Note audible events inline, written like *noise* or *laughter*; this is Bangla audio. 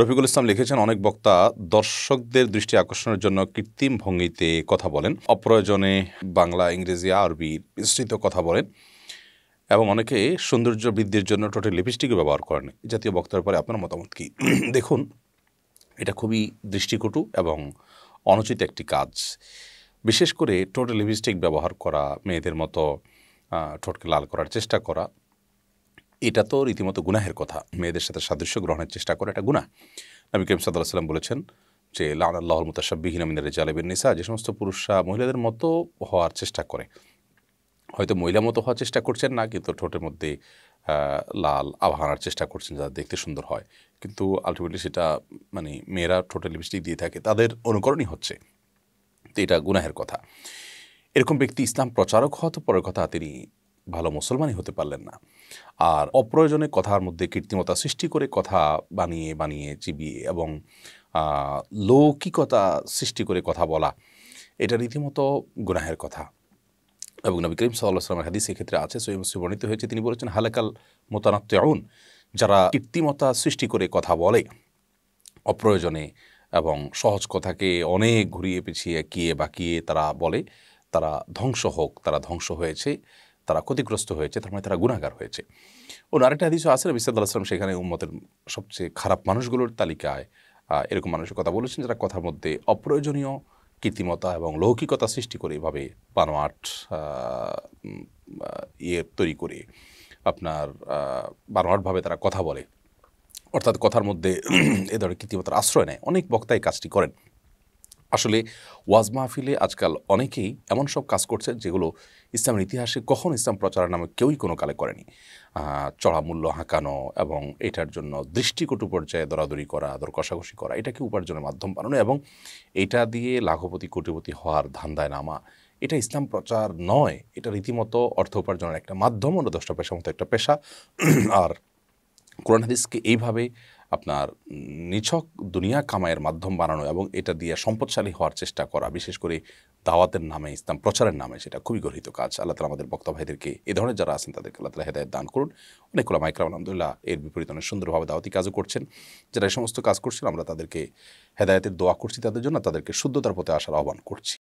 রফিকুল ইসলাম লিখেছেন, অনেক বক্তা দর্শকদের দৃষ্টি আকর্ষণের জন্য কৃত্রিম ভঙ্গিতে কথা বলেন। অপ্রয়োজনে বাংলা, ইংরেজি, আরবি বিস্তৃত কথা বলেন এবং অনেকে সৌন্দর্য বৃদ্ধির জন্য টোটাল লিপস্টিকও ব্যবহার করেন। জাতীয় বক্তার পরে আপনার মতামত কী? *clears throat* দেখুন, এটা খুবই দৃষ্টিকটু এবং অনুচিত একটি কাজ। বিশেষ করে টোটাল লিপস্টিক ব্যবহার করা, মেয়েদের মতো ঠোঁটকে লাল করার চেষ্টা করা এটা তো রীতিমতো গুনাহের কথা। মেয়েদের সাথে সাদৃশ্য গ্রহণের চেষ্টা করা এটা গুনাহ। নবী করিম সাল্লাহ সাল্লাম বলেছেন যে লান আল্লাহর মুতাসাব্বিহিন আমিনের জালেবের নিসা যে সমস্ত পুরুষরা মহিলাদের মতো হওয়ার চেষ্টা করে। হয়তো মহিলা মতো হওয়ার চেষ্টা করছেন না, কিন্তু ঠোঁটের মধ্যে লাল আবহাওয়ার চেষ্টা করছেন যা দেখতে সুন্দর হয়। কিন্তু আলটিমেটলি সেটা মানে মেয়েরা ঠোঁটে লিপস্টিক দিয়ে থাকে, তাদের অনুকরণই হচ্ছে। তো এটা গুনাহের কথা। এরকম ব্যক্তি ইসলাম প্রচারক হওয়া তো পরের কথা, তিনি ভালো মুসলমানই হতে পারলেন না। আর অপ্রয়োজনে কথার মধ্যে কৃত্রিমতা সৃষ্টি করে কথা বানিয়ে বানিয়ে চিবিয়ে এবং লৌকিকতা সৃষ্টি করে কথা বলা, এটা রীতিমতো গুনাহের কথা। এবং নবী করিম সাল্লাহ সাল্লামের হাদিস এক্ষেত্রে আছে সৈম বর্ণিত হয়েছে, তিনি বলেছেন, হালাকাল মোতানাত্যাউন যারা কৃত্রিমতা সৃষ্টি করে কথা বলে, অপ্রয়োজনে এবং সহজ কথাকে অনেক ঘুরিয়ে পেছিয়ে, একিয়ে, বাকিয়ে তারা বলে, তারা ধ্বংস হোক, তারা ধ্বংস হয়েছে। তারা ক্ষতিগ্রস্ত হয়েছে তার মানে তারা গুণাগার হয়েছে। ও আরেকটা হাদিসও আছে সাল্লাম সেখানে উম্মতের সবচেয়ে খারাপ মানুষগুলোর তালিকায় এরকম মানুষের কথা বলেছেন যারা কথার মধ্যে অপ্রয়োজনীয় কৃত্রিমতা এবং লৌকিকতা সৃষ্টি করে এভাবে পানোয়াট আহ, ইয়ে তৈরি করে আপনার বানোয়াটভাবে তারা কথা বলে। অর্থাৎ কথার মধ্যে *clears throat* এ ধরনের কৃত্রিমতার আশ্রয় নেয়। অনেক বক্তাই কাজটি করেন। আসলে ওয়াজ মাহফিলে আজকাল অনেকেই এমন সব কাজ করছে যেগুলো ইসলামের ইতিহাসে কখন ইসলাম প্রচারের নামে কেউই কোনো কালে করেনি। চড়া মূল্য হাঁকানো এবং এটার জন্য দৃষ্টিকটু পর্যায়ে দরাদরি করা দর কষাকষি করা, এটাকে উপার্জনের মাধ্যম বানানো এবং এটা দিয়ে লাখপতি, কোটিপতি হওয়ার ধান্দায় নামা, এটা ইসলাম প্রচার নয়। এটা রীতিমতো অর্থ উপার্জনের একটা মাধ্যম, অন্য দশটা পেশা মতো একটা পেশা। আর কোরআন হাদিসকে এইভাবে আপনার নিছক দুনিয়া কামায়ের মাধ্যম বানানো এবং এটা দিয়ে সম্পদশালী হওয়ার চেষ্টা করা, বিশেষ করে দাওয়াতের নামে, ইসলাম প্রচারের নামে সেটা খুবই গর্হিত কাজ। আল্লাহ তালা আমাদের বক্তা ভাইদেরকে এ ধরনের যারা আছেন তাদেরকে আল্লাহ তালা হেদায়ত দান করুন। অনেকগুলো মাইকরাম আলহামদুলিল্লাহ এর বিপরীত অনেক সুন্দরভাবে দাওয়াতি কাজও করছেন। যারা এই সমস্ত কাজ করছেন, আমরা তাদেরকে হেদায়তের দোয়া করছি, তাদের জন্য তাদেরকে শুদ্ধতার পথে আসার আহ্বান করছি।